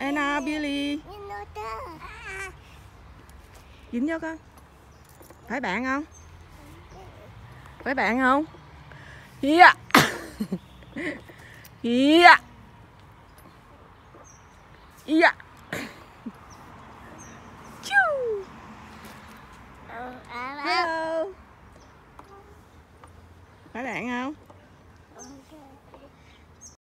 Anna Billy. Dính vô con phải bạn không? Phải bạn không? Yeah yeah yeah hello. Phải bạn không?